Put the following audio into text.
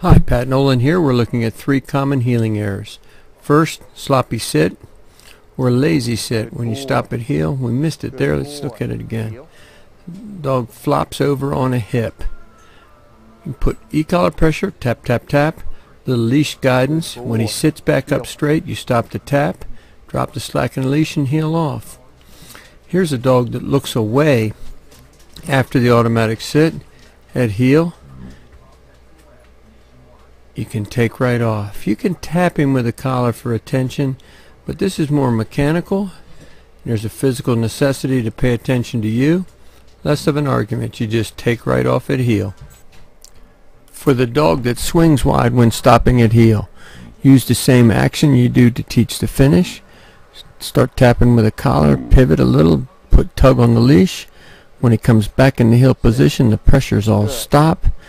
Hi, Pat Nolan here. We're looking at three common heeling errors. First, sloppy sit or lazy sit. When you stop at heel, we missed it there. Let's look at it again. Dog flops over on a hip. You put e-collar pressure, tap, tap, tap. Little leash guidance. When he sits back up straight, you stop the tap, drop the slack in the leash, and heel off. Here's a dog that looks away after the automatic sit at heel you can take right off. You can tap him with a collar for attention, but this is more mechanical. There's a physical necessity to pay attention to you. Less of an argument. You just take right off at heel. For the dog that swings wide when stopping at heel, use the same action you do to teach the finish. Start tapping with a collar, pivot a little, put tug on the leash. When he comes back in the heel position, the pressures all stop